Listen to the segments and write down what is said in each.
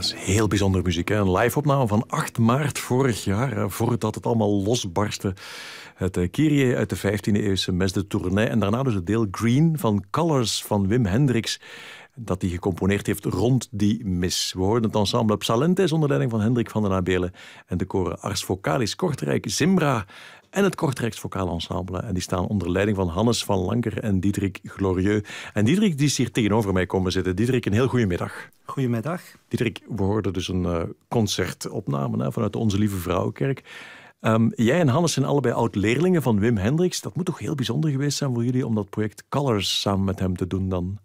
is heel bijzonder muziek. Een live-opname van 8 maart vorig jaar, voordat het allemaal losbarstte. Het uh, uit de 15e eeuwse Mes de Tournai. En daarna dus het deel Green van Colors van Wim Hendricks dat hij gecomponeerd heeft rond die mis. We hoorden het ensemble Psalentes onder leiding van Hendrik van den Abelen en de koren Ars Vocalis Kortrijk, Zimbra en het Kortrijks Vocaal Ensemble. En die staan onder leiding van Hannes van Lanker en Diederik Glorieux. En Diederik die is hier tegenover mij komen zitten. Diederik, een heel goede middag. Goedemiddag. Diederik, we hoorden dus een uh, concertopname hè, vanuit de Onze Lieve Vrouwenkerk. Um, jij en Hannes zijn allebei oud-leerlingen van Wim Hendricks. Dat moet toch heel bijzonder geweest zijn voor jullie om dat project Colors samen met hem te doen dan?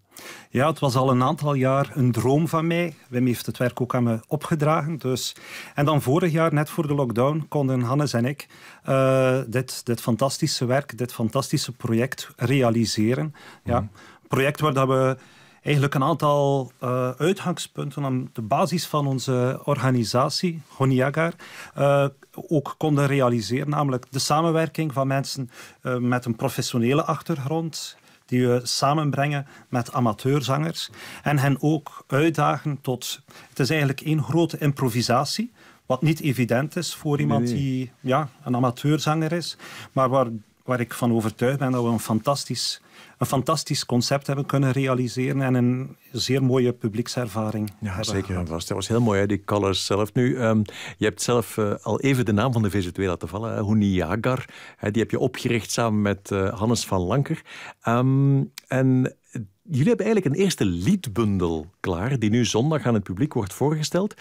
Ja, het was al een aantal jaar een droom van mij. Wim heeft het werk ook aan me opgedragen. Dus. En dan vorig jaar, net voor de lockdown, konden Hannes en ik uh, dit, dit fantastische werk, dit fantastische project realiseren. Ja, een project waar dat we eigenlijk een aantal uh, uitgangspunten aan de basis van onze organisatie, Honiagar, uh, ook konden realiseren. Namelijk de samenwerking van mensen uh, met een professionele achtergrond, die we samenbrengen met amateurzangers en hen ook uitdagen tot... Het is eigenlijk één grote improvisatie, wat niet evident is voor iemand die ja, een amateurzanger is, maar waar, waar ik van overtuigd ben dat we een fantastisch een fantastisch concept hebben kunnen realiseren en een zeer mooie publiekservaring ja, zeker vast. Dat was heel mooi, hè, die colors zelf. Nu, um, je hebt zelf uh, al even de naam van de VZ2 laten vallen, Huniagar. die heb je opgericht samen met uh, Hannes van Lanker. Um, en jullie hebben eigenlijk een eerste liedbundel klaar, die nu zondag aan het publiek wordt voorgesteld.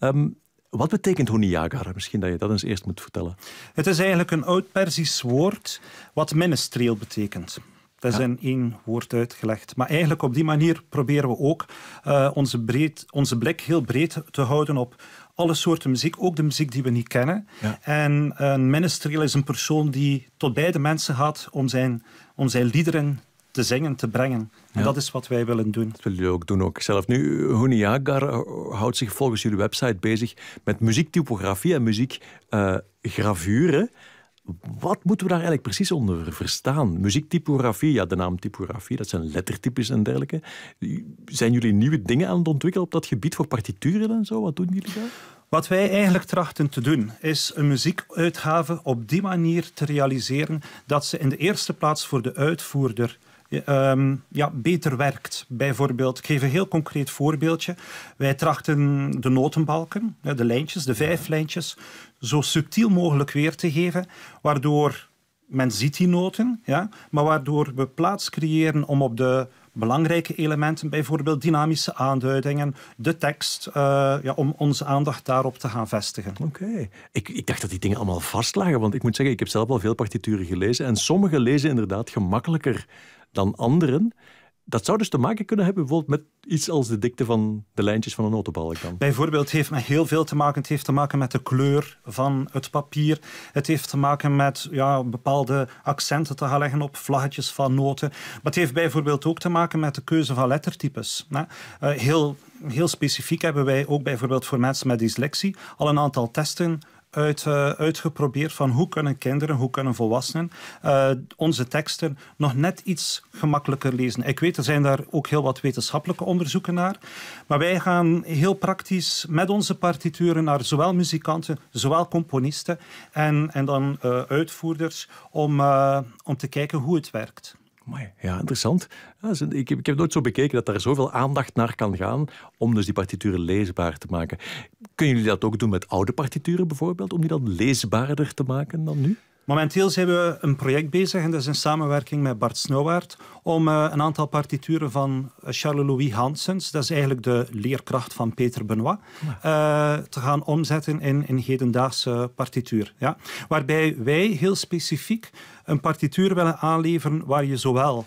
Um, wat betekent Huniagar? Misschien dat je dat eens eerst moet vertellen. Het is eigenlijk een oud-Persisch woord wat ministreel betekent. Dat is in één woord uitgelegd. Maar eigenlijk op die manier proberen we ook uh, onze, breed, onze blik heel breed te houden op alle soorten muziek, ook de muziek die we niet kennen. Ja. En een ministeriel is een persoon die tot bij de mensen gaat om zijn, om zijn liederen te zingen, te brengen. En ja. dat is wat wij willen doen. Dat willen jullie ook doen ook zelf. Nu, Huniagar houdt zich volgens jullie website bezig met muziektypografie en muziekgravure. Uh, wat moeten we daar eigenlijk precies onder verstaan? Muziektypografie, ja, de naam typografie, dat zijn lettertypes en dergelijke. Zijn jullie nieuwe dingen aan het ontwikkelen op dat gebied voor partituren en zo? Wat doen jullie daar? Wat wij eigenlijk trachten te doen, is een muziekuitgave op die manier te realiseren dat ze in de eerste plaats voor de uitvoerder um, ja, beter werkt. Bijvoorbeeld, ik geef een heel concreet voorbeeldje. Wij trachten de notenbalken, de lijntjes, de vijf lijntjes, zo subtiel mogelijk weer te geven, waardoor men ziet die noten, ja, maar waardoor we plaats creëren om op de belangrijke elementen, bijvoorbeeld dynamische aanduidingen, de tekst, uh, ja, om onze aandacht daarop te gaan vestigen. Oké. Ik, ik dacht dat die dingen allemaal vastlagen, want ik moet zeggen, ik heb zelf al veel partituren gelezen en sommige lezen inderdaad gemakkelijker dan anderen. Dat zou dus te maken kunnen hebben bijvoorbeeld met iets als de dikte van de lijntjes van een notenbalk dan. Bijvoorbeeld heeft met heel veel te maken. Het heeft te maken met de kleur van het papier. Het heeft te maken met ja, bepaalde accenten te gaan leggen op vlaggetjes van noten. Maar het heeft bijvoorbeeld ook te maken met de keuze van lettertypes. Uh, heel, heel specifiek hebben wij ook bijvoorbeeld voor mensen met dyslexie al een aantal testen uh, uitgeprobeerd van hoe kunnen kinderen, hoe kunnen volwassenen uh, onze teksten nog net iets gemakkelijker lezen. Ik weet, er zijn daar ook heel wat wetenschappelijke onderzoeken naar. Maar wij gaan heel praktisch met onze partituren naar zowel muzikanten, zowel componisten en, en dan uh, uitvoerders om, om te kijken hoe het werkt. Ja, interessant. ik, heb, ik heb nooit zo bekeken dat daar zoveel aandacht naar kan gaan om dus die partituren leesbaar te maken. Kunnen jullie dat ook doen met oude partituren bijvoorbeeld, om die dan leesbaarder te maken dan nu? Momenteel zijn we een project bezig, en dat is in samenwerking met Bart Snowwaard, om uh, een aantal partituren van Charles-Louis Hansens, dat is eigenlijk de leerkracht van Peter Benoit, uh, te gaan omzetten in een hedendaagse partituur. Ja? Waarbij wij heel specifiek een partituur willen aanleveren waar je zowel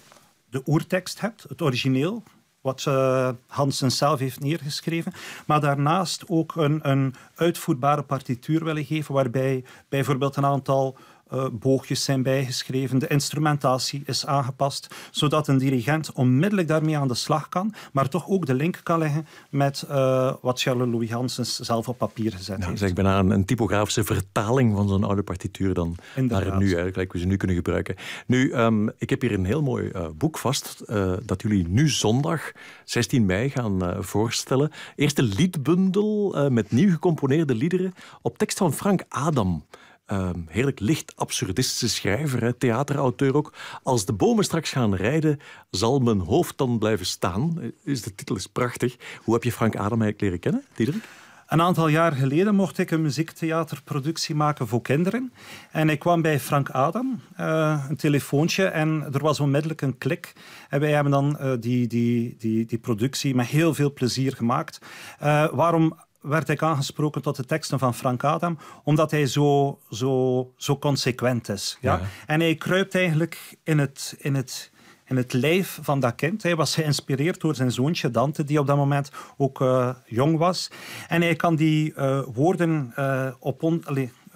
de oertekst hebt, het origineel, wat uh, Hansen zelf heeft neergeschreven. Maar daarnaast ook een, een uitvoerbare partituur willen geven, waarbij bijvoorbeeld een aantal uh, boogjes zijn bijgeschreven, de instrumentatie is aangepast, zodat een dirigent onmiddellijk daarmee aan de slag kan, maar toch ook de link kan leggen met uh, wat Charles Louis Hansens zelf op papier gezet nou, heeft. Dus ik ben een, een typografische vertaling van zo'n oude partituur dan Inderdaad. naar nu, eigenlijk, we ze nu kunnen gebruiken. Nu, um, ik heb hier een heel mooi uh, boek vast, dat jullie nu zondag, 16 mei, gaan voorstellen. Eerste liedbundel met nieuw gecomponeerde liederen op tekst van Frank Adam. Um, heerlijk licht absurdistische schrijver, hè, theaterauteur ook. Als de bomen straks gaan rijden, zal mijn hoofd dan blijven staan. Is de titel is prachtig. Hoe heb je Frank Adam eigenlijk leren kennen, Diederik? Een aantal jaar geleden mocht ik een muziektheaterproductie maken voor kinderen. En ik kwam bij Frank Adam, uh, een telefoontje, en er was onmiddellijk een klik. En wij hebben dan uh, die, die, die, die productie met heel veel plezier gemaakt. Uh, waarom werd ik aangesproken tot de teksten van Frank Adam, omdat hij zo, zo, zo consequent is. Ja? En hij kruipt eigenlijk in het, in, het, in het lijf van dat kind. Hij was geïnspireerd door zijn zoontje Dante, die op dat moment ook uh, jong was. En hij kan die uh, woorden uh, op on,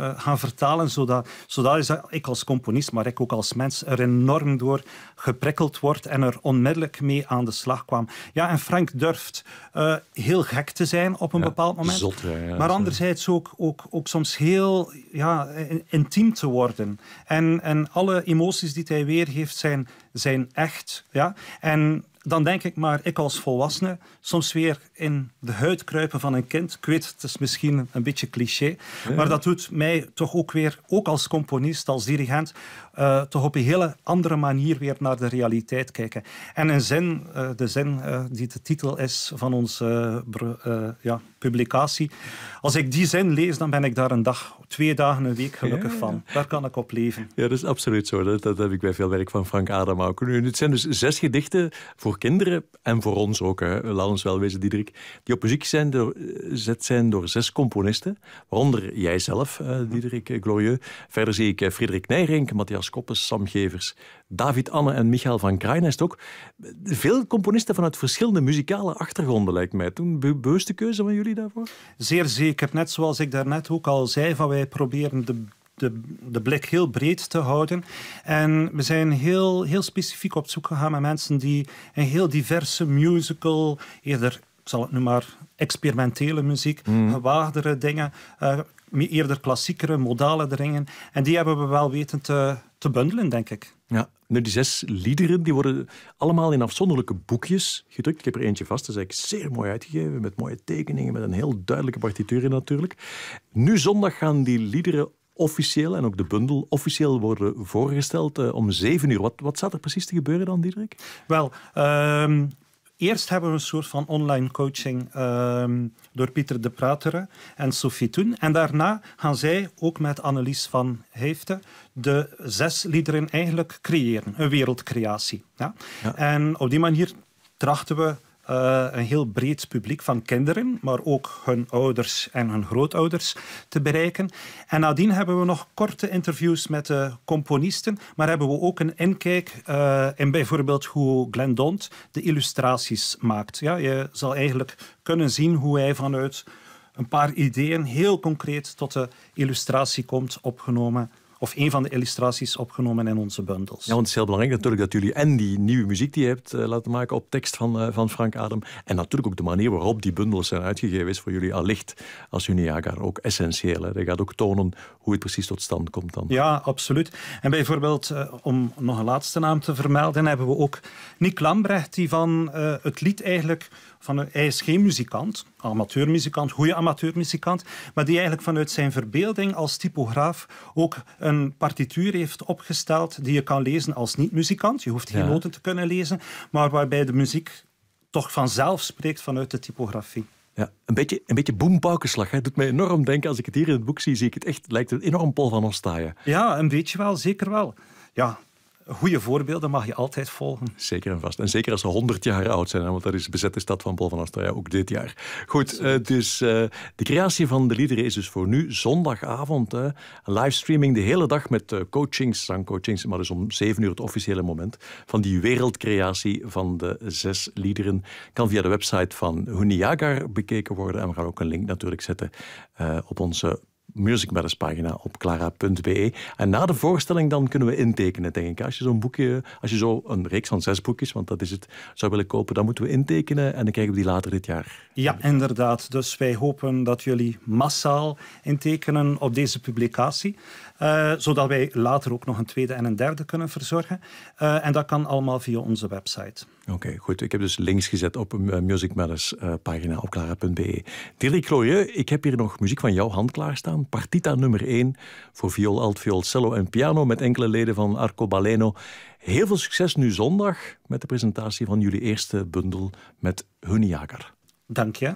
uh, gaan vertalen, zodat, zodat is ik als componist, maar ik ook als mens, er enorm door geprikkeld wordt en er onmiddellijk mee aan de slag kwam. Ja, en Frank durft uh, heel gek te zijn op een ja, bepaald moment, zot, ja, maar anderzijds ook, ook, ook soms heel ja, intiem te worden. En, en alle emoties die hij weergeeft zijn, zijn echt. Ja? En dan denk ik maar, ik als volwassene, soms weer in de huid kruipen van een kind. Ik weet, het is misschien een beetje cliché, ja. maar dat doet mij toch ook weer, ook als componist, als dirigent, uh, toch op een hele andere manier weer naar de realiteit kijken. En een zin, uh, de zin uh, die de titel is van onze ja, publicatie, als ik die zin lees, dan ben ik daar een dag, twee dagen, een week gelukkig ja, van. Daar kan ik op leven. Ja, dat is absoluut zo. Dat, dat heb ik bij veel werk van Frank Adam ook. Nu, het zijn dus zes gedichten voor kinderen en voor ons ook. Hè. Laat ons wel wezen, Diederik. Die op muziek zijn door, zet zijn door zes componisten. Waaronder jijzelf, uh, Diederik Glorieux. Verder zie ik Frederik Nijrink, Matthias Koppes, Sam Gevers, David Anne en Michael van Kraaienest ook. Veel componisten vanuit verschillende muzikale achtergronden, lijkt mij. Toen be bewuste keuze van jullie daarvoor? Zeer zeker. Net zoals ik daarnet ook al zei, van wij proberen de de, de, blik heel breed te houden. En we zijn heel, heel specifiek op zoek gegaan met mensen die een heel diverse musical, eerder, ik zal het nu maar experimentele muziek, mm. gewaagdere dingen, uh, eerder klassiekere, modale dingen. En die hebben we wel weten te, te bundelen, denk ik. Ja, nu die zes liederen die worden allemaal in afzonderlijke boekjes gedrukt. Ik heb er eentje vast, dat is eigenlijk zeer mooi uitgegeven, met mooie tekeningen, met een heel duidelijke partituur in natuurlijk. Nu zondag gaan die liederen officieel en ook de bundel officieel worden voorgesteld uh, om zeven uur. Wat, wat staat er precies te gebeuren dan, Diederik? Wel, um, eerst hebben we een soort van online coaching um, door Pieter de Prateren en Sophie Toen. En daarna gaan zij ook met Annelies van Heefte de zes liederen eigenlijk creëren. Een wereldcreatie. Ja? ja. En op die manier trachten we uh, een heel breed publiek van kinderen, maar ook hun ouders en hun grootouders te bereiken. En nadien hebben we nog korte interviews met de componisten, maar hebben we ook een inkijk uh, in bijvoorbeeld hoe Glenn Dont de illustraties maakt. Ja, je zal eigenlijk kunnen zien hoe hij vanuit een paar ideeën heel concreet tot de illustratie komt opgenomen of een van de illustraties opgenomen in onze bundels. Ja, want het is heel belangrijk natuurlijk dat jullie en die nieuwe muziek die je hebt uh, laten maken op tekst van, uh, van Frank Adem en natuurlijk ook de manier waarop die bundels zijn uitgegeven is voor jullie allicht als Uniagar ook essentieel. Hè. Dat gaat ook tonen hoe het precies tot stand komt dan. Ja, absoluut. En bijvoorbeeld, uh, om nog een laatste naam te vermelden, hebben we ook Nick Lambrecht die van het lied eigenlijk van, hij is geen muzikant, amateurmuzikant, goede amateurmuzikant, maar die eigenlijk vanuit zijn verbeelding als typograaf ook een partituur heeft opgesteld die je kan lezen als niet-muzikant. Je hoeft geen ja. noten te kunnen lezen, maar waarbij de muziek toch vanzelf spreekt vanuit de typografie. Ja, een beetje, een beetje boempaukenslag. Het doet mij enorm denken. Als ik het hier in het boek zie, zie ik het echt. Lijkt het enorm Paul van Ostaaien. Ja, een beetje wel, zeker wel. Ja, goede voorbeelden mag je altijd volgen. Zeker en vast. En zeker als ze 100 jaar oud zijn, want dat is bezette stad van Paul van Astoria ook dit jaar. Goed, uh, dus uh, de creatie van de liederen is dus voor nu zondagavond. Uh, een livestreaming de hele dag met coachings, zangcoachings, maar dus om 7 uur het officiële moment van die wereldcreatie van de zes liederen. Kan via de website van Huniagar bekeken worden. En we gaan ook een link natuurlijk zetten op onze Music Matters pagina op clara.be. En na de voorstelling dan kunnen we intekenen, denk ik. Als je zo'n boekje, als je zo een reeks van zes boekjes, want dat is het, zou willen kopen, dan moeten we intekenen en dan krijgen we die later dit jaar. Ja, inderdaad. Dus wij hopen dat jullie massaal intekenen op deze publicatie. Uh, zodat wij later ook nog een tweede en een derde kunnen verzorgen. Uh, en dat kan allemaal via onze website. Oké, goed. Ik heb dus links gezet op een Music Matters uh, pagina op clara.be. Dirk Glorieux, ik heb hier nog muziek van jouw hand klaarstaan. Partita nummer 1 voor viool, alt, viool, cello en piano met enkele leden van Arco Baleno. Heel veel succes nu zondag met de presentatie van jullie eerste bundel met Hunniaker. Dank je.